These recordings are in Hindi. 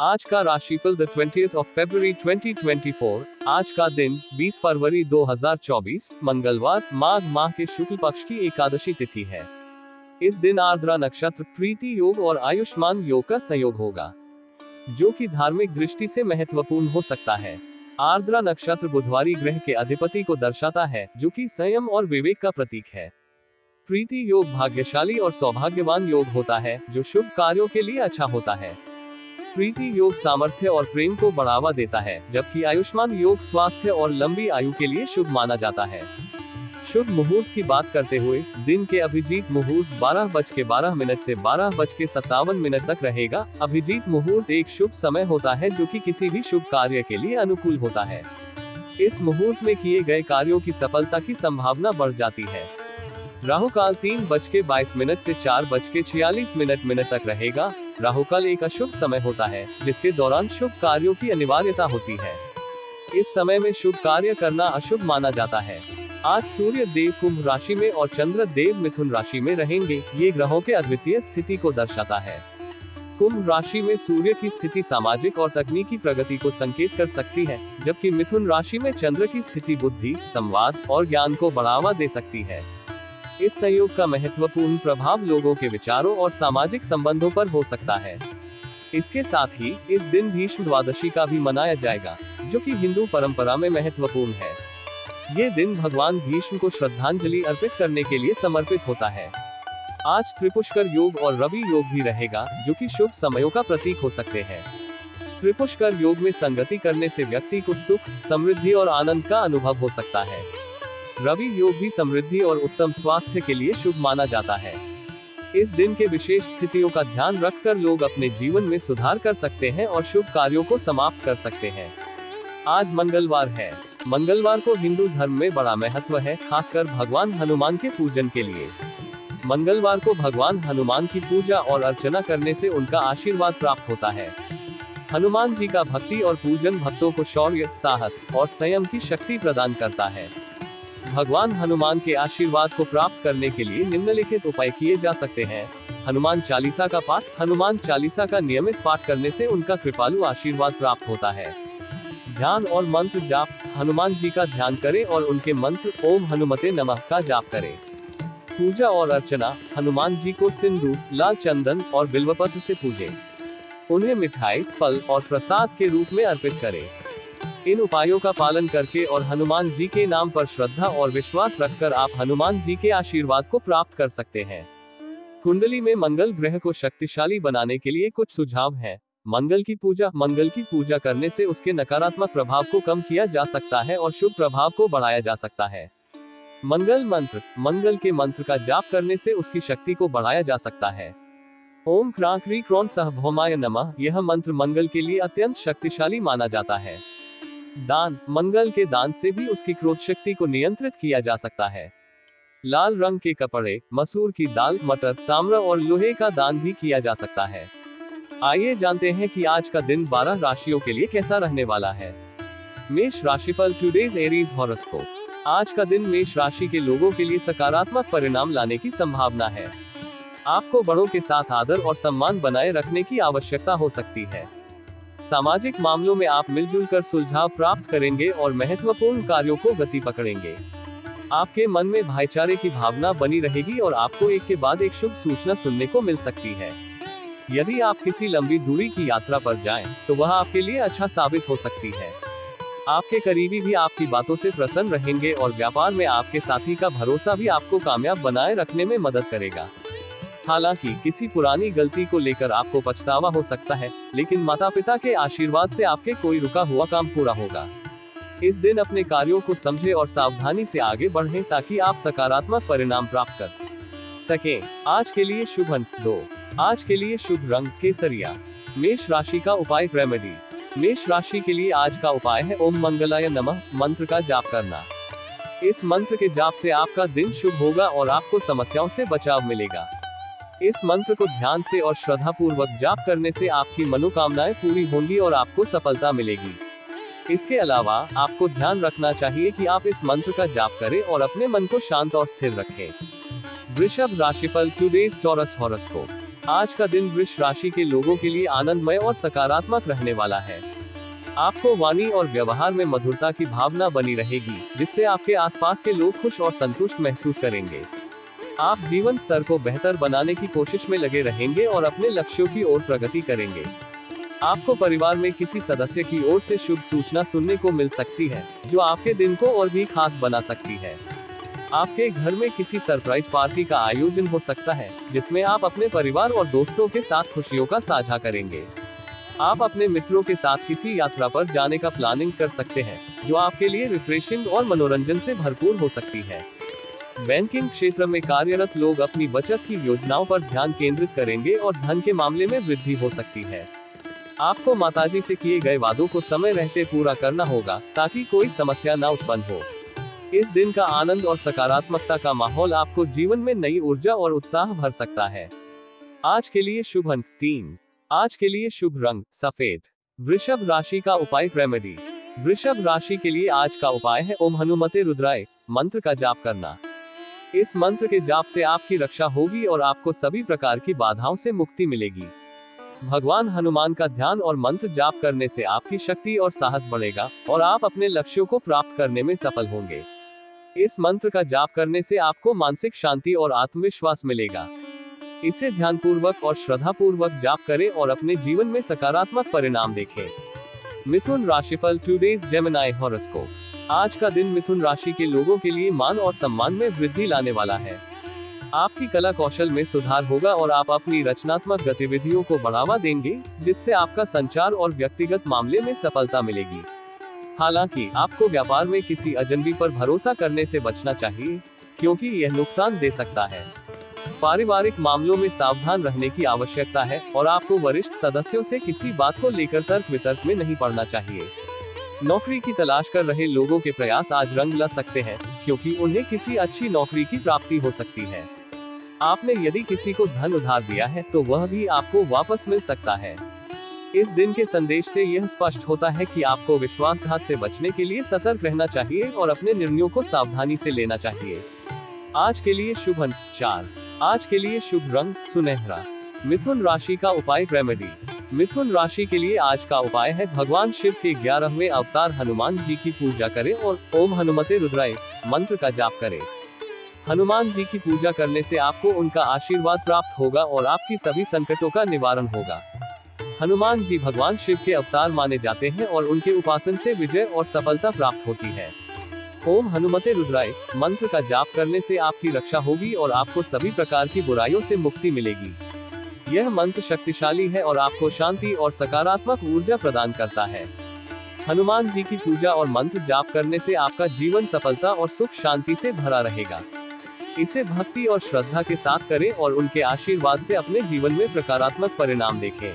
आज का राशिफल द 20th ऑफ़ फरवरी 2024 आज का दिन 20 फरवरी 2024 मंगलवार, माघ माह के शुक्ल पक्ष की एकादशी तिथि है। इस दिन आर्द्रा नक्षत्र, प्रीति योग और आयुष्मान योग का संयोग होगा, जो कि धार्मिक दृष्टि से महत्वपूर्ण हो सकता है। आर्द्रा नक्षत्र बुधवारी ग्रह के अधिपति को दर्शाता है, जो कि संयम और विवेक का प्रतीक है। प्रीति योग भाग्यशाली और सौभाग्यवान योग होता है, जो शुभ कार्यों के लिए अच्छा होता है। प्रीति योग सामर्थ्य और प्रेम को बढ़ावा देता है, जबकि आयुष्मान योग स्वास्थ्य और लंबी आयु के लिए शुभ माना जाता है। शुभ मुहूर्त की बात करते हुए, दिन के अभिजीत मुहूर्त बारह बज के बारह मिनट से बारह बज के सत्तावन मिनट तक रहेगा। अभिजीत मुहूर्त एक शुभ समय होता है जो कि किसी भी शुभ कार्य के लिए अनुकूल होता है। इस मुहूर्त में किए गए कार्यों की सफलता की संभावना बढ़ जाती है। राहु काल तीन बज के बाईस मिनट से चार बज के छियालीस मिनट मिनट तक रहेगा। राहु काल एक अशुभ समय होता है, जिसके दौरान शुभ कार्यों की अनिवार्यता होती है। इस समय में शुभ कार्य करना अशुभ माना जाता है। आज सूर्य देव कुंभ राशि में और चंद्र देव मिथुन राशि में रहेंगे, ये ग्रहों के अद्वितीय स्थिति को दर्शाता है। कुंभ राशि में सूर्य की स्थिति सामाजिक और तकनीकी प्रगति को संकेत कर सकती है, जबकि मिथुन राशि में चंद्र की स्थिति बुद्धि, संवाद और ज्ञान को बढ़ावा दे सकती है। इस संयोग का महत्वपूर्ण प्रभाव लोगों के विचारों और सामाजिक संबंधों पर हो सकता है। इसके साथ ही, इस दिन भीष्म द्वादशी का भी मनाया जाएगा, जो कि हिंदू परंपरा में महत्वपूर्ण है। ये दिन भगवान भीष्म को श्रद्धांजलि अर्पित करने के लिए समर्पित होता है। आज त्रिपुष्कर योग और रवि योग भी रहेगा, जो कि शुभ समयों का प्रतीक हो सकते हैं। त्रिपुष्कर योग में संगति करने से व्यक्ति को सुख, समृद्धि और आनंद का अनुभव हो सकता है। रवि योग भी समृद्धि और उत्तम स्वास्थ्य के लिए शुभ माना जाता है। इस दिन के विशेष स्थितियों का ध्यान रखकर लोग अपने जीवन में सुधार कर सकते हैं और शुभ कार्यों को समाप्त कर सकते हैं। आज मंगलवार है। मंगलवार को हिंदू धर्म में बड़ा महत्व है, खासकर भगवान हनुमान के पूजन के लिए। मंगलवार को भगवान हनुमान की पूजा और अर्चना करने से उनका आशीर्वाद प्राप्त होता है। हनुमान जी का भक्ति और पूजन भक्तों को शौर्य, साहस और संयम की शक्ति प्रदान करता है। भगवान हनुमान के आशीर्वाद को प्राप्त करने के लिए निम्नलिखित उपाय किए जा सकते हैं। हनुमान चालीसा का पाठ, हनुमान चालीसा का नियमित पाठ करने से उनका कृपालु आशीर्वाद प्राप्त होता है। ध्यान और मंत्र जाप, हनुमान जी का ध्यान करें और उनके मंत्र, ओम हनुमते नमः का जाप करें। पूजा और अर्चना, हनुमान जी को सिंधु लाल चंदन और बिल्वपत्र से पूजें। उन्हें मिठाई, फल और प्रसाद के रूप में अर्पित करें। इन उपायों का पालन करके और हनुमान जी के नाम पर श्रद्धा और विश्वास रखकर आप हनुमान जी के आशीर्वाद को प्राप्त कर सकते हैं। कुंडली में मंगल ग्रह को शक्तिशाली बनाने के लिए कुछ सुझाव हैं। मंगल की पूजा, मंगल की पूजा करने से उसके नकारात्मक प्रभाव को कम किया जा सकता है और शुभ प्रभाव को बढ़ाया जा सकता है। मंगल मंत्र, मंगल के मंत्र का जाप करने से उसकी शक्ति को बढ़ाया जा सकता है। ओम क्रांक्री क्रोन सह भौमाय नमः, यह मंत्र मंगल के लिए अत्यंत शक्तिशाली माना जाता है। दान, मंगल के दान से भी उसकी क्रोध शक्ति को नियंत्रित किया जा सकता है। लाल रंग के कपड़े, मसूर की दाल, मटर, ताम्र और लोहे का दान भी किया जा सकता है। आइए जानते हैं कि आज का दिन 12 राशियों के लिए कैसा रहने वाला है। मेष राशिफल टुडेज एरीज हॉरोस्कोप आज का दिन मेष राशि के लोगों के लिए सकारात्मक परिणाम लाने की संभावना है। आपको बड़ों के साथ आदर और सम्मान बनाए रखने की आवश्यकता हो सकती है। सामाजिक मामलों में आप मिलजुल कर सुलझाव प्राप्त करेंगे और महत्वपूर्ण कार्यों को गति पकड़ेंगे। आपके मन में भाईचारे की भावना बनी रहेगी और आपको एक के बाद एक शुभ सूचना सुनने को मिल सकती है। यदि आप किसी लंबी दूरी की यात्रा पर जाएँ, तो वह आपके लिए अच्छा साबित हो सकती है। आपके करीबी भी आपकी बातों से प्रसन्न रहेंगे और व्यापार में आपके साथी का भरोसा भी आपको कामयाब बनाए रखने में मदद करेगा। हालाँकि किसी पुरानी गलती को लेकर आपको पछतावा हो सकता है, लेकिन माता पिता के आशीर्वाद से आपके कोई रुका हुआ काम पूरा होगा। इस दिन अपने कार्यों को समझे और सावधानी से आगे बढ़ें ताकि आप सकारात्मक परिणाम प्राप्त कर सके। आज के लिए शुभ अंक दो। आज के लिए शुभ रंग केसरिया। मेष राशि का उपाय रेमेडी मेष राशि के लिए आज का उपाय है ओम मंगलाय नमः, मंत्र का जाप करना। इस मंत्र के जाप से आपका दिन शुभ होगा और आपको समस्याओं से बचाव मिलेगा। इस मंत्र को ध्यान से और श्रद्धा पूर्वक जाप करने से आपकी मनोकामनाएँ पूरी होंगी और आपको सफलता मिलेगी। इसके अलावा, आपको ध्यान रखना चाहिए कि आप इस मंत्र का जाप करें और अपने मन को शांत और स्थिर रखें। वृषभ राशिफल टुडेज टॉरस हॉरोस्कोप आज का दिन वृक्ष राशि के लोगों के लिए आनंदमय और सकारात्मक रहने वाला है। आपको वाणी और व्यवहार में मधुरता की भावना बनी रहेगी, जिससे आपके आसपास के लोग खुश और संतुष्ट महसूस करेंगे। आप जीवन स्तर को बेहतर बनाने की कोशिश में लगे रहेंगे और अपने लक्ष्यों की ओर प्रगति करेंगे। आपको परिवार में किसी सदस्य की ओर से शुभ सूचना सुनने को मिल सकती है, जो आपके दिन को और भी खास बना सकती है। आपके घर में किसी सरप्राइज़ पार्टी का आयोजन हो सकता है, जिसमें आप अपने परिवार और दोस्तों के साथ खुशियों का साझा करेंगे। आप अपने मित्रों के साथ किसी यात्रा पर जाने का प्लानिंग कर सकते हैं, जो आपके लिए रिफ्रेशिंग और मनोरंजन से भरपूर हो सकती है। बैंकिंग क्षेत्र में कार्यरत लोग अपनी बचत की योजनाओं पर ध्यान केंद्रित करेंगे और धन के मामले में वृद्धि हो सकती है। आपको माताजी से किए गए वादों को समय रहते पूरा करना होगा, ताकि कोई समस्या न उत्पन्न हो। इस दिन का आनंद और सकारात्मकता का माहौल आपको जीवन में नई ऊर्जा और उत्साह भर सकता है। आज के लिए शुभ अंक तीन। आज के लिए शुभ रंग सफ़ेद। वृषभ राशि का उपाय रेमेडी वृषभ राशि के लिए आज का उपाय है, ओम हनुमते रुद्राय, मंत्र का जाप करना। इस मंत्र के जाप से आपकी रक्षा होगी और आपको सभी प्रकार की बाधाओं से मुक्ति मिलेगी। भगवान हनुमान का ध्यान और मंत्र जाप करने से आपकी शक्ति और साहस बढ़ेगा और आप अपने लक्ष्यों को प्राप्त करने में सफल होंगे। इस मंत्र का जाप करने से आपको मानसिक शांति और आत्मविश्वास मिलेगा। इसे ध्यानपूर्वक और श्रद्धापूर्वक जाप करें और अपने जीवन में सकारात्मक परिणाम देखें। मिथुन राशिफल टूडेज जेमिनाई हॉरोस्कोप आज का दिन मिथुन राशि के लोगों के लिए मान और सम्मान में वृद्धि लाने वाला है। आपकी कला कौशल में सुधार होगा और आप अपनी रचनात्मक गतिविधियों को बढ़ावा देंगे, जिससे आपका संचार और व्यक्तिगत मामले में सफलता मिलेगी। हालाँकि, आपको व्यापार में किसी अजनबी पर भरोसा करने से बचना चाहिए, क्योंकि यह नुकसान दे सकता है। पारिवारिक मामलों में सावधान रहने की आवश्यकता है और आपको वरिष्ठ सदस्यों से किसी बात को लेकर तर्क वितर्क में नहीं पड़ना चाहिए। नौकरी की तलाश कर रहे लोगों के प्रयास आज रंग ला सकते हैं, क्योंकि उन्हें किसी अच्छी नौकरी की प्राप्ति हो सकती है। आपने यदि किसी को धन उधार दिया है तो वह भी आपको वापस मिल सकता है। इस दिन के संदेश से यह स्पष्ट होता है कि आपको विश्वासघात से बचने के लिए सतर्क रहना चाहिए और अपने निर्णयों को सावधानी से लेना चाहिए। आज के लिए शुभ चार। आज के लिए शुभ रंग, सुनहरा। मिथुन राशि का उपाय रेमेडी मिथुन राशि के लिए आज का उपाय है, भगवान शिव के ग्यारहवें अवतार हनुमान जी की पूजा करें और ओम हनुमते रुद्राय मंत्र का जाप करें। हनुमान जी की पूजा करने से आपको उनका आशीर्वाद प्राप्त होगा और आपकी सभी संकटों का निवारण होगा। हनुमान जी भगवान शिव के अवतार माने जाते हैं और उनके उपासन से विजय और सफलता प्राप्त होती है। ओम हनुमते रुद्राय मंत्र का जाप करने से आपकी रक्षा होगी और आपको सभी प्रकार की बुराइयों से मुक्ति मिलेगी। यह मंत्र शक्तिशाली है और आपको शांति और सकारात्मक ऊर्जा प्रदान करता है। हनुमान जी की पूजा और मंत्र जाप करने से आपका जीवन सफलता और सुख शांति से भरा रहेगा। इसे भक्ति और श्रद्धा के साथ करें और उनके आशीर्वाद से अपने जीवन में प्रकारात्मक परिणाम देखें।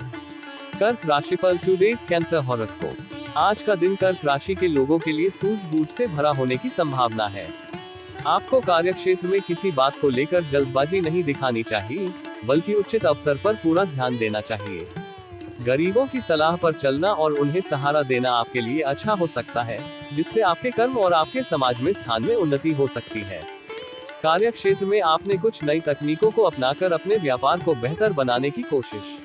कर्क राशिफल टूडेज कैंसर हॉरोस्कोप आज का दिन कर्क राशि के लोगों के लिए सूझबूझ से भरा होने की संभावना है। आपको कार्य क्षेत्र में किसी बात को लेकर जल्दबाजी नहीं दिखानी चाहिए। बल्कि उचित अवसर पर पूरा ध्यान देना चाहिए। गरीबों की सलाह पर चलना और उन्हें सहारा देना आपके लिए अच्छा हो सकता है, जिससे आपके कर्म और आपके समाज में स्थान में उन्नति हो सकती है। कार्य क्षेत्र में आपने कुछ नई तकनीकों को अपनाकर अपने व्यापार को बेहतर बनाने की कोशिश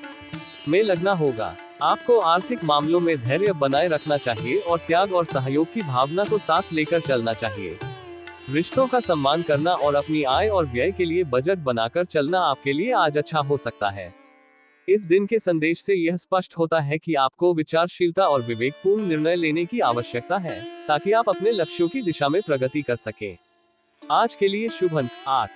में लगना होगा। आपको आर्थिक मामलों में धैर्य बनाए रखना चाहिए और त्याग और सहयोग की भावना को साथ लेकर चलना चाहिए। रिश्तों का सम्मान करना और अपनी आय और व्यय के लिए बजट बनाकर चलना आपके लिए आज अच्छा हो सकता है। इस दिन के संदेश से यह स्पष्ट होता है कि आपको विचारशीलता और विवेकपूर्ण निर्णय लेने की आवश्यकता है, ताकि आप अपने लक्ष्यों की दिशा में प्रगति कर सके। आज के लिए शुभ अंक आठ।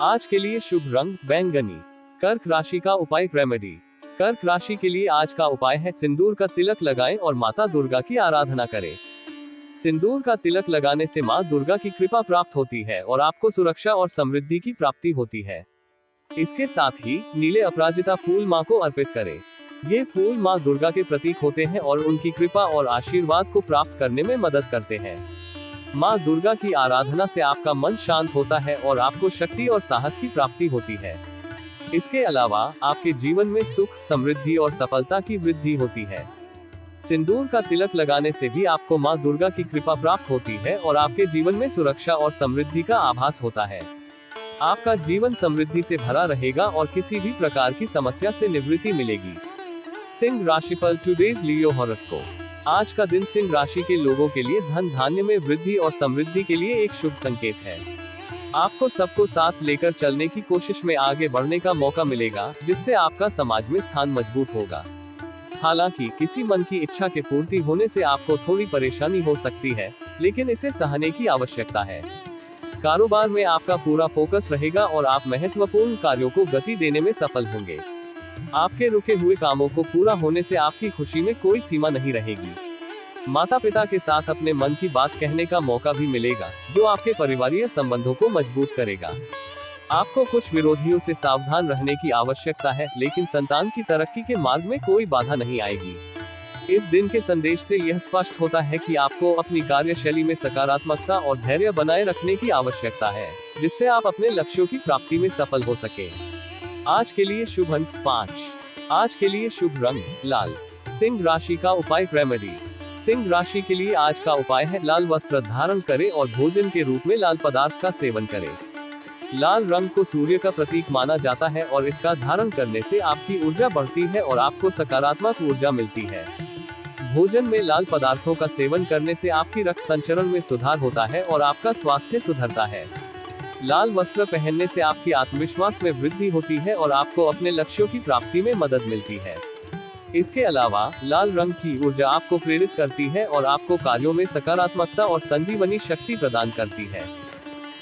आज के लिए शुभ रंग बैंगनी। कर्क राशि का उपाय रेमेडी कर्क राशि के लिए आज का उपाय है सिंदूर का तिलक लगाएँ और माता दुर्गा की आराधना करें। सिंदूर का तिलक लगाने से माँ दुर्गा की कृपा प्राप्त होती है और आपको सुरक्षा और समृद्धि की प्राप्ति होती है। इसके साथ ही नीले अपराजिता फूल माँ को अर्पित करें। ये फूल माँ दुर्गा के प्रतीक होते हैं और उनकी कृपा और आशीर्वाद को प्राप्त करने में मदद करते हैं। माँ दुर्गा की आराधना से आपका मन शांत होता है और आपको शक्ति और साहस की प्राप्ति होती है। इसके अलावा आपके जीवन में सुख, समृद्धि और सफलता की वृद्धि होती है। सिंदूर का तिलक लगाने से भी आपको माँ दुर्गा की कृपा प्राप्त होती है और आपके जीवन में सुरक्षा और समृद्धि का आभास होता है। आपका जीवन समृद्धि से भरा रहेगा और किसी भी प्रकार की समस्या से निवृत्ति मिलेगी। सिंह राशिफल टुडेज लियो हॉरोस्कोप आज का दिन सिंह राशि के लोगों के लिए धन धान्य में वृद्धि और समृद्धि के लिए एक शुभ संकेत है। आपको सबको साथ लेकर चलने की कोशिश में आगे बढ़ने का मौका मिलेगा, जिससे आपका समाज में स्थान मज़बूत होगा। हालाँकि, किसी मन की इच्छा के पूर्ति होने से आपको थोड़ी परेशानी हो सकती है, लेकिन इसे सहने की आवश्यकता है। कारोबार में आपका पूरा फोकस रहेगा और आप महत्वपूर्ण कार्यों को गति देने में सफल होंगे। आपके रुके हुए कामों को पूरा होने से आपकी खुशी में कोई सीमा नहीं रहेगी। माता पिता के साथ अपने मन की बात कहने का मौका भी मिलेगा, जो आपके परिवारीय संबंधों को मज़बूत करेगा। आपको कुछ विरोधियों से सावधान रहने की आवश्यकता है, लेकिन संतान की तरक्की के मार्ग में कोई बाधा नहीं आएगी। इस दिन के संदेश से यह स्पष्ट होता है कि आपको अपनी कार्यशैली में सकारात्मकता और धैर्य बनाए रखने की आवश्यकता है, जिससे आप अपने लक्ष्यों की प्राप्ति में सफल हो सके। आज के लिए शुभ अंक पाँच। आज के लिए शुभ रंग लाल। सिंह राशि का उपाय रेमेडी सिंह राशि के लिए आज का उपाय है लाल वस्त्र धारण करें और भोजन के रूप में लाल पदार्थ का सेवन करें। लाल रंग को सूर्य का प्रतीक माना जाता है और इसका धारण करने से आपकी ऊर्जा बढ़ती है और आपको सकारात्मक ऊर्जा मिलती है। भोजन में लाल पदार्थों का सेवन करने से आपकी रक्त संचरण में सुधार होता है और आपका स्वास्थ्य सुधरता है। लाल वस्त्र पहनने से आपकी आत्मविश्वास में वृद्धि होती है और आपको अपने लक्ष्यों की प्राप्ति में मदद मिलती है। इसके अलावा, लाल रंग की ऊर्जा आपको प्रेरित करती है और आपको कार्यों में सकारात्मकता और संजीवनी शक्ति प्रदान करती है।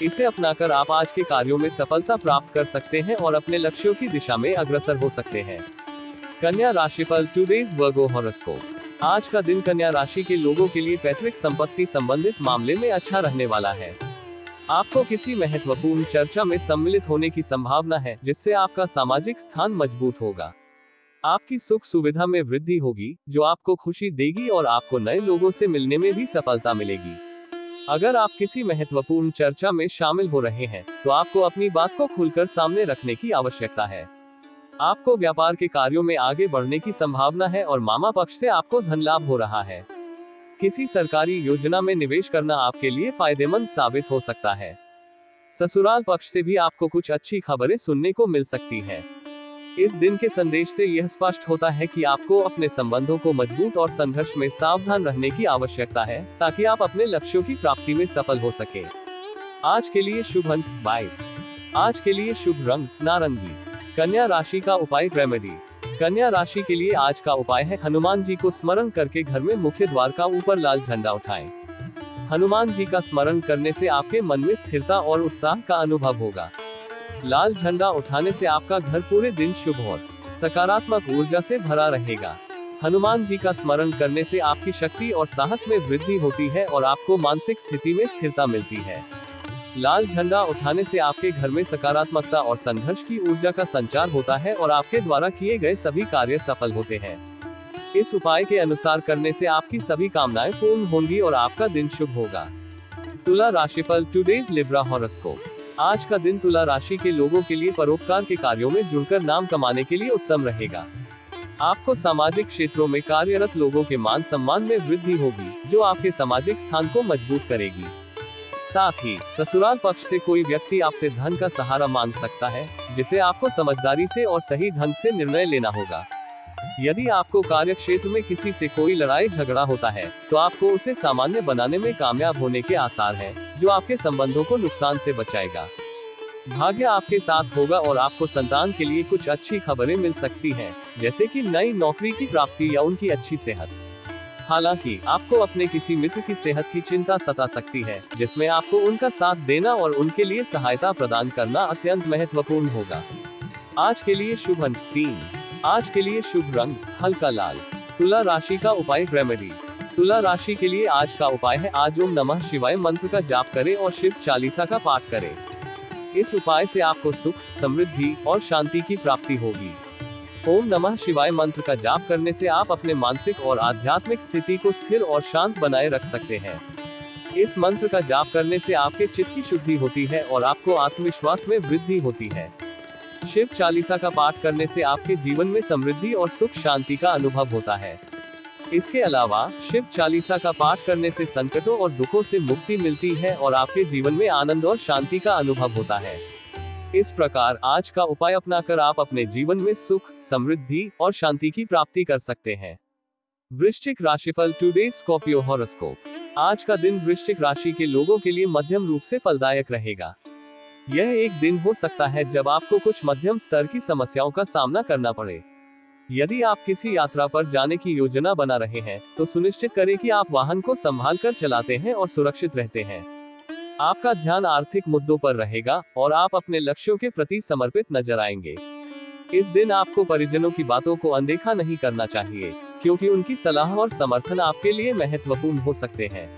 इसे अपनाकर आप आज के कार्यों में सफलता प्राप्त कर सकते हैं और अपने लक्ष्यों की दिशा में अग्रसर हो सकते हैं। कन्या राशिफल टूडेज वर्गो हॉरोस्कोप आज का दिन कन्या राशि के लोगों के लिए पैतृक संपत्ति संबंधित मामले में अच्छा रहने वाला है। आपको किसी महत्वपूर्ण चर्चा में सम्मिलित होने की संभावना है, जिससे आपका सामाजिक स्थान मज़बूत होगा। आपकी सुख सुविधा में वृद्धि होगी, जो आपको खुशी देगी और आपको नए लोगों से मिलने में भी सफलता मिलेगी। अगर आप किसी महत्वपूर्ण चर्चा में शामिल हो रहे हैं तो आपको अपनी बात को खुलकर सामने रखने की आवश्यकता है। आपको व्यापार के कार्यों में आगे बढ़ने की संभावना है और मामा पक्ष से आपको धन लाभ हो रहा है। किसी सरकारी योजना में निवेश करना आपके लिए फ़ायदेमंद साबित हो सकता है। ससुराल पक्ष से भी आपको कुछ अच्छी खबरें सुनने को मिल सकती हैं। इस दिन के संदेश से यह स्पष्ट होता है कि आपको अपने संबंधों को मज़बूत और संघर्ष में सावधान रहने की आवश्यकता है, ताकि आप अपने लक्ष्यों की प्राप्ति में सफल हो सके। आज के लिए शुभ अंक बाईस। आज के लिए शुभ रंग नारंगी। कन्या राशि का उपाय रेमेडी कन्या राशि के लिए आज का उपाय है हनुमान जी को स्मरण करके घर में मुख्य द्वार का ऊपर लाल झंडा उठाएँ। हनुमान जी का स्मरण करने से आपके मन में स्थिरता और उत्साह का अनुभव होगा। लाल झंडा उठाने से आपका घर पूरे दिन शुभ और सकारात्मक ऊर्जा से भरा रहेगा। हनुमान जी का स्मरण करने से आपकी शक्ति और साहस में वृद्धि होती है और आपको मानसिक स्थिति में स्थिरता मिलती है। लाल झंडा उठाने से आपके घर में सकारात्मकता और संघर्ष की ऊर्जा का संचार होता है और आपके द्वारा किए गए सभी कार्य सफल होते हैं। इस उपाय के अनुसार करने से आपकी सभी कामनाएँ पूर्ण होंगी और आपका दिन शुभ होगा। तुला राशिफल टुडेज लिब्रा हॉरोस्कोप आज का दिन तुला राशि के लोगों के लिए परोपकार के कार्यों में जुड़कर नाम कमाने के लिए उत्तम रहेगा। आपको सामाजिक क्षेत्रों में कार्यरत लोगों के मान सम्मान में वृद्धि होगी, जो आपके सामाजिक स्थान को मज़बूत करेगी। साथ ही, ससुराल पक्ष से कोई व्यक्ति आपसे धन का सहारा मांग सकता है, जिसे आपको समझदारी से और सही ढंग से निर्णय लेना होगा। यदि आपको कार्य क्षेत्र में किसी से कोई लड़ाई झगड़ा होता है तो आपको उसे सामान्य बनाने में कामयाब होने के आसार है जो आपके संबंधों को नुकसान से बचाएगा। भाग्य आपके साथ होगा और आपको संतान के लिए कुछ अच्छी खबरें मिल सकती हैं, जैसे कि नई नौकरी की प्राप्ति या उनकी अच्छी सेहत। हालाँकि आपको अपने किसी मित्र की सेहत की चिंता सता सकती है जिसमें आपको उनका साथ देना और उनके लिए सहायता प्रदान करना अत्यंत महत्वपूर्ण होगा। आज के लिए शुभ अंक तीन। आज के लिए शुभ रंग हल्का लाल। तुला राशि का उपाय रेमेडी तुला राशि के लिए आज का उपाय है, आज ओम नमः शिवाय मंत्र का जाप करें और शिव चालीसा का पाठ करें। इस उपाय से आपको सुख, समृद्धि और शांति की प्राप्ति होगी। ओम नमः शिवाय मंत्र का जाप करने से आप अपने मानसिक और आध्यात्मिक स्थिति को स्थिर और शांत बनाए रख सकते हैं। इस मंत्र का जाप करने से आपके चित्त की शुद्धि होती है और आपको आत्मविश्वास में वृद्धि होती है। शिव चालीसा का पाठ करने से आपके जीवन में समृद्धि और सुख शांति का अनुभव होता है। इसके अलावा, शिव चालीसा का पाठ करने से संकटों और दुखों से मुक्ति मिलती है और आपके जीवन में आनंद और शांति का अनुभव होता है। इस प्रकार, आज का उपाय अपनाकर आप अपने जीवन में सुख, समृद्धि और शांति की प्राप्ति कर सकते हैं। वृश्चिक राशिफल, टुडे स्कॉर्पियो हॉरोस्कोप। आज का दिन वृश्चिक राशि के लोगों के लिए मध्यम रूप से फलदायक रहेगा। यह एक दिन हो सकता है जब आपको कुछ मध्यम स्तर की समस्याओं का सामना करना पड़े। यदि आप किसी यात्रा पर जाने की योजना बना रहे हैं तो सुनिश्चित करें कि आप वाहन को संभाल कर चलाते हैं और सुरक्षित रहते हैं। आपका ध्यान आर्थिक मुद्दों पर रहेगा और आप अपने लक्ष्यों के प्रति समर्पित नज़र आएँगे। इस दिन आपको परिजनों की बातों को अनदेखा नहीं करना चाहिए, क्योंकि उनकी सलाह और समर्थन आपके लिए महत्वपूर्ण हो सकते हैं।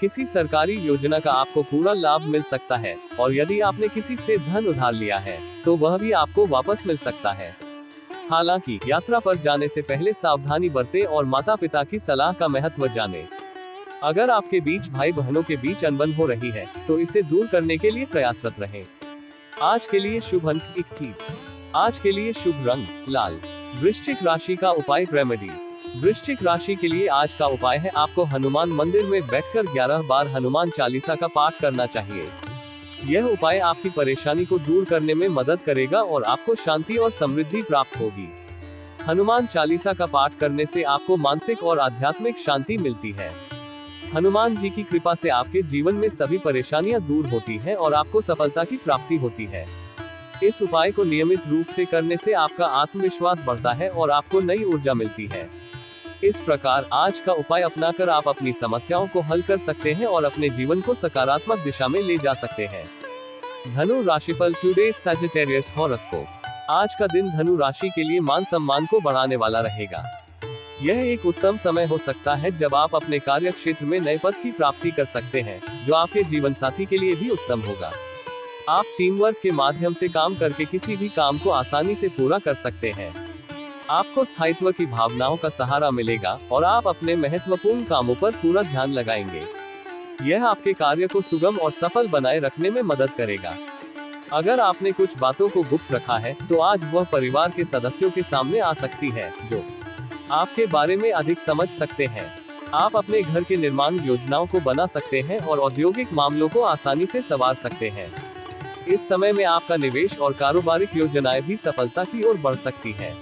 किसी सरकारी योजना का आपको पूरा लाभ मिल सकता है, और यदि आपने किसी से धन उधार लिया है तो वह भी आपको वापस मिल सकता है। हालाँकि, यात्रा पर जाने से पहले सावधानी बरते और माता पिता की सलाह का महत्व जाने। अगर आपके बीच भाई बहनों के बीच अनबन हो रही है तो इसे दूर करने के लिए प्रयासरत रहें। आज के लिए शुभ अंक इक्कीस। आज के लिए शुभ रंग, लाल। वृश्चिक राशि का उपाय रेमेडी वृश्चिक राशि के लिए आज का उपाय है आपको हनुमान मंदिर में बैठकर 11 बार हनुमान चालीसा का पाठ करना चाहिए। यह उपाय आपकी परेशानी को दूर करने में मदद करेगा और आपको शांति और समृद्धि प्राप्त होगी। हनुमान चालीसा का पाठ करने से आपको मानसिक और आध्यात्मिक शांति मिलती है। हनुमान जी की कृपा से आपके जीवन में सभी परेशानियाँ दूर होती हैं और आपको सफलता की प्राप्ति होती है। इस उपाय को नियमित रूप से करने से आपका आत्मविश्वास बढ़ता है और आपको नई ऊर्जा मिलती है। इस प्रकार आज का उपाय अपनाकर आप अपनी समस्याओं को हल कर सकते हैं और अपने जीवन को सकारात्मक दिशा में ले जा सकते हैं। धनु राशिफल टुडे सजिटेरियस हॉरोस्कोप आज का दिन धनु राशि के लिए मान सम्मान को बढ़ाने वाला रहेगा। यह एक उत्तम समय हो सकता है जब आप अपने कार्य क्षेत्र में नए पद की प्राप्ति कर सकते हैं, जो आपके जीवन साथी के लिए भी उत्तम होगा। आप टीम वर्क के माध्यम से काम करके किसी भी काम को आसानी से पूरा कर सकते हैं। आपको स्थायित्व की भावनाओं का सहारा मिलेगा और आप अपने महत्वपूर्ण कामों पर पूरा ध्यान लगाएँगे। यह आपके कार्य को सुगम और सफल बनाए रखने में मदद करेगा। अगर आपने कुछ बातों को गुप्त रखा है तो आज वह परिवार के सदस्यों के सामने आ सकती है, जो आपके बारे में अधिक समझ सकते हैं। आप अपने घर के निर्माण योजनाओं को बना सकते हैं और औद्योगिक मामलों को आसानी से संवार सकते हैं। इस समय में आपका निवेश और कारोबारिक योजनाएँ भी सफलता की ओर बढ़ सकती है।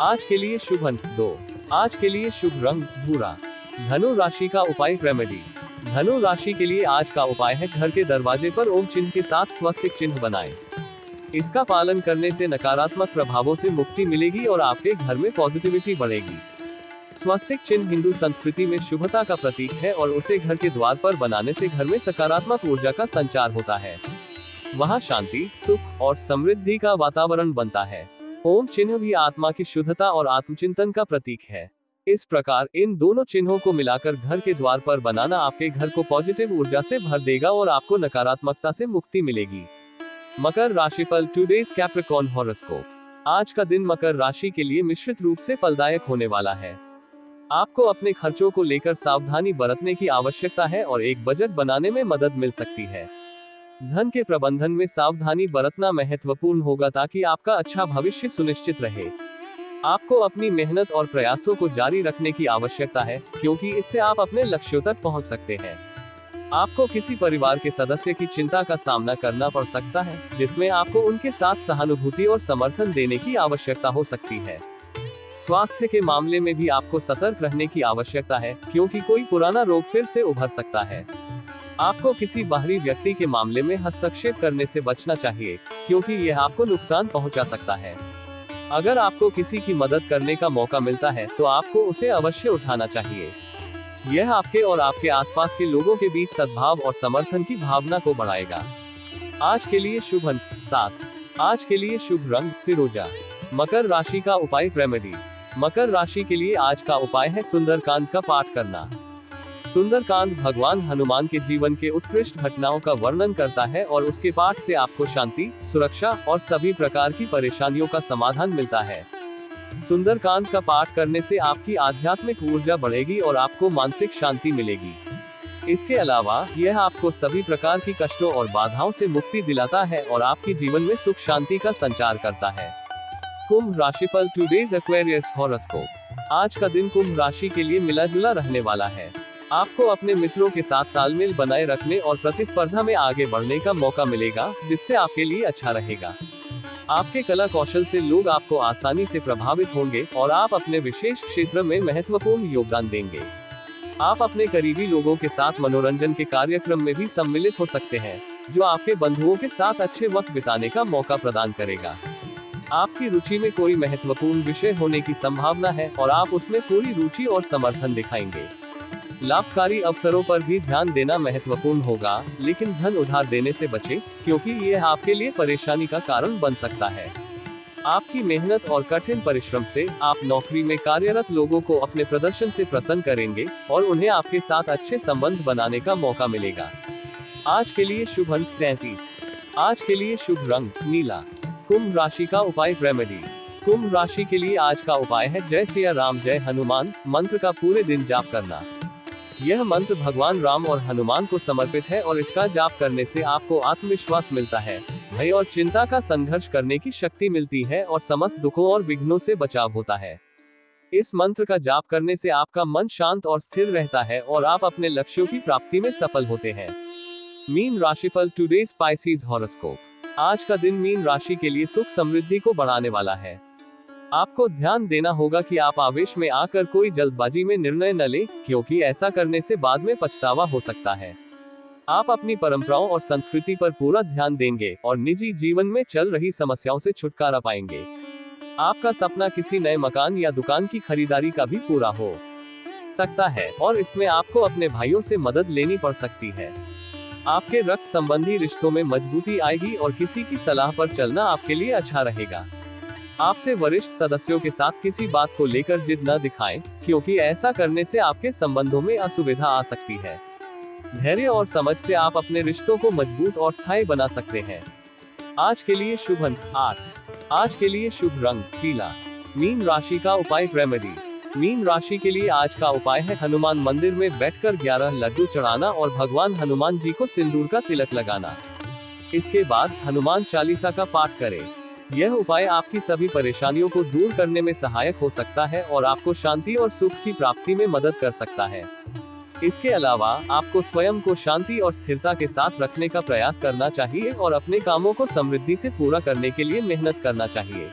आज के लिए शुभ अंक दो। आज के लिए शुभ रंग भूरा। धनु राशि का उपाय रेमेडी धनु राशि के लिए आज का उपाय है घर के दरवाजे पर ओम चिन्ह के साथ स्वस्तिक चिन्ह बनाएँ। इसका पालन करने से नकारात्मक प्रभावों से मुक्ति मिलेगी और आपके घर में पॉजिटिविटी बढ़ेगी। स्वस्तिक चिन्ह हिंदू संस्कृति में शुभता का प्रतीक है और उसे घर के द्वार पर बनाने से घर में सकारात्मक ऊर्जा का संचार होता है। वहाँ शांति, सुख और समृद्धि का वातावरण बनता है। ओम चिन्ह भी आत्मा की शुद्धता और आत्मचिंतन का प्रतीक है। इस प्रकार इन दोनों चिन्हों को मिलाकर घर के द्वार पर बनाना आपके घर को पॉजिटिव ऊर्जा से भर देगा और आपको नकारात्मकता से मुक्ति मिलेगी। मकर राशि राशिफल टूडेज कैप्रिकॉन हॉरोस्कोप आज का दिन मकर राशि के लिए मिश्रित रूप से फलदायक होने वाला है। आपको अपने खर्चों को लेकर सावधानी बरतने की आवश्यकता है और एक बजट बनाने में मदद मिल सकती है। धन के प्रबंधन में सावधानी बरतना महत्वपूर्ण होगा ताकि आपका अच्छा भविष्य सुनिश्चित रहे। आपको अपनी मेहनत और प्रयासों को जारी रखने की आवश्यकता है, क्योंकि इससे आप अपने लक्ष्यों तक पहुँच सकते हैं। आपको किसी परिवार के सदस्य की चिंता का सामना करना पड़ सकता है, जिसमें आपको उनके साथ सहानुभूति और समर्थन देने की आवश्यकता हो सकती है। स्वास्थ्य के मामले में भी आपको सतर्क रहने की आवश्यकता है, क्योंकि कोई पुराना रोग फिर से उभर सकता है। आपको किसी बाहरी व्यक्ति के मामले में हस्तक्षेप करने से बचना चाहिए, क्योंकि यह आपको नुकसान पहुँचा सकता है। अगर आपको किसी की मदद करने का मौका मिलता है तो आपको उसे अवश्य उठाना चाहिए। यह आपके और आपके आसपास के लोगों के बीच सद्भाव और समर्थन की भावना को बढ़ाएगा। आज के लिए शुभ अंक सात आज के लिए शुभ रंग फिरोजा मकर राशि का उपाय रेमेडी मकर राशि के लिए आज का उपाय है सुंदरकांड का पाठ करना। सुंदरकांड भगवान हनुमान के जीवन के उत्कृष्ट घटनाओं का वर्णन करता है और उसके पाठ से आपको शांति, सुरक्षा और सभी प्रकार की परेशानियों का समाधान मिलता है। सुंदरकांड का पाठ करने से आपकी आध्यात्मिक ऊर्जा बढ़ेगी और आपको मानसिक शांति मिलेगी। इसके अलावा, यह आपको सभी प्रकार की कष्टों और बाधाओं से मुक्ति दिलाता है और आपके जीवन में सुख शांति का संचार करता है। कुंभ राशिफल टूडेज एक्वेरियस हॉरोस्कोप आज का दिन कुंभ राशि के लिए मिला जुला रहने वाला है। आपको अपने मित्रों के साथ तालमेल बनाए रखने और प्रतिस्पर्धा में आगे बढ़ने का मौका मिलेगा, जिससे आपके लिए अच्छा रहेगा। आपके कला कौशल से लोग आपको आसानी से प्रभावित होंगे और आप अपने विशेष क्षेत्र में महत्वपूर्ण योगदान देंगे। आप अपने करीबी लोगों के साथ मनोरंजन के कार्यक्रम में भी सम्मिलित हो सकते हैं, जो आपके बंधुओं के साथ अच्छे वक्त बिताने का मौका प्रदान करेगा। आपकी रुचि में कोई महत्वपूर्ण विषय होने की संभावना है और आप उसमें पूरी रुचि और समर्थन दिखाएँगे। लाभकारी अवसरों पर भी ध्यान देना महत्वपूर्ण होगा, लेकिन धन उधार देने से बचे, क्योंकि यह आपके लिए परेशानी का कारण बन सकता है। आपकी मेहनत और कठिन परिश्रम से आप नौकरी में कार्यरत लोगों को अपने प्रदर्शन से प्रसन्न करेंगे और उन्हें आपके साथ अच्छे संबंध बनाने का मौका मिलेगा। आज के लिए शुभ अंक तैतीस। आज के लिए शुभ रंग नीला। कुंभ राशि का उपाय रेमेडी कुंभ राशि के लिए आज का उपाय है जय सिया राम, जय हनुमान, मंत्र का पूरे दिन जाप करना। यह मंत्र भगवान राम और हनुमान को समर्पित है और इसका जाप करने से आपको आत्मविश्वास मिलता है। भय और चिंता का संघर्ष करने की शक्ति मिलती है और समस्त दुखों और विघ्नों से बचाव होता है। इस मंत्र का जाप करने से आपका मन शांत और स्थिर रहता है और आप अपने लक्ष्यों की प्राप्ति में सफल होते हैं। मीन राशिफल टुडे स्पाइसीज हॉरोस्कोप। आज का दिन मीन राशि के लिए सुख समृद्धि को बढ़ाने वाला है। आपको ध्यान देना होगा कि आप आवेश में आकर कोई जल्दबाजी में निर्णय न लें, क्योंकि ऐसा करने से बाद में पछतावा हो सकता है। आप अपनी परंपराओं और संस्कृति पर पूरा ध्यान देंगे और निजी जीवन में चल रही समस्याओं से छुटकारा पाएँगे। आपका सपना किसी नए मकान या दुकान की खरीदारी का भी पूरा हो सकता है और इसमें आपको अपने भाइयों से मदद लेनी पड़ सकती है। आपके रक्त संबंधी रिश्तों में मजबूती आएगी और किसी की सलाह पर चलना आपके लिए अच्छा रहेगा। आपसे वरिष्ठ सदस्यों के साथ किसी बात को लेकर जिद न दिखाएँ, क्योंकि ऐसा करने से आपके संबंधों में असुविधा आ सकती है। धैर्य और समझ से आप अपने रिश्तों को मज़बूत और स्थायी बना सकते हैं। आज के लिए शुभ अंक आठ। आज के लिए शुभ रंग पीला। मीन राशि का उपाय रेमेडी मीन राशि के लिए आज का उपाय है हनुमान मंदिर में बैठकर 11 लड्डू चढ़ाना और भगवान हनुमान जी को सिंदूर का तिलक लगाना। इसके बाद हनुमान चालीसा का पाठ करें। यह उपाय आपकी सभी परेशानियों को दूर करने में सहायक हो सकता है और आपको शांति और सुख की प्राप्ति में मदद कर सकता है। इसके अलावा, आपको स्वयं को शांति और स्थिरता के साथ रखने का प्रयास करना चाहिए और अपने कामों को समृद्धि से पूरा करने के लिए मेहनत करना चाहिए।